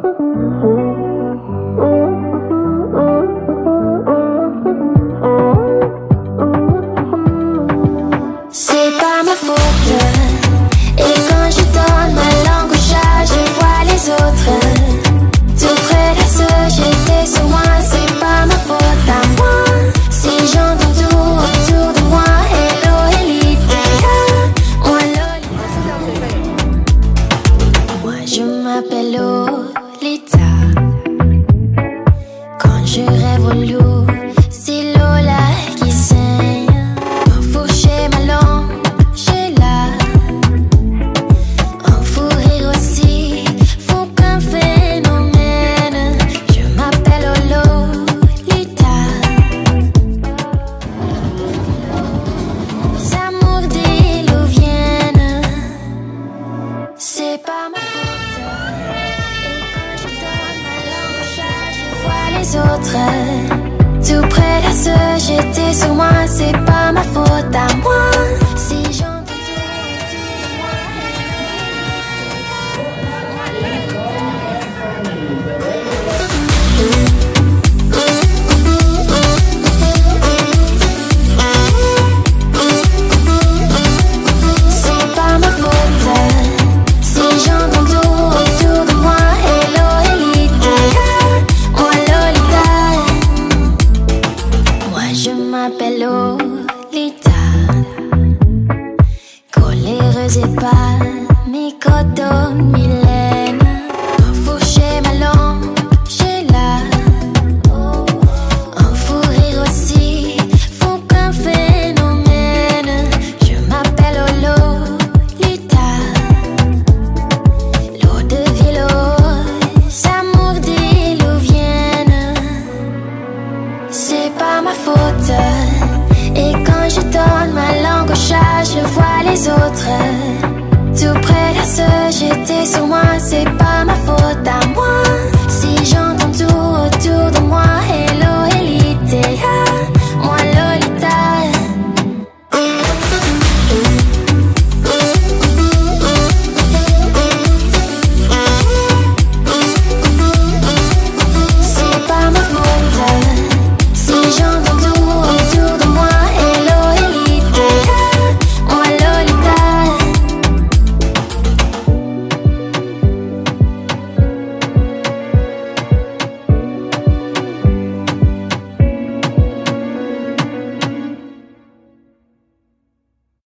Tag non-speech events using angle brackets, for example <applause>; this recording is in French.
Mm-hmm. <laughs> olho se les autres. Tout près à se jeter sur moi C'est pas ma faute à moi. Colère, et pas mes coton, les autres. Tout près de ce j'étais sur moi, c'est pas ma faute à moi.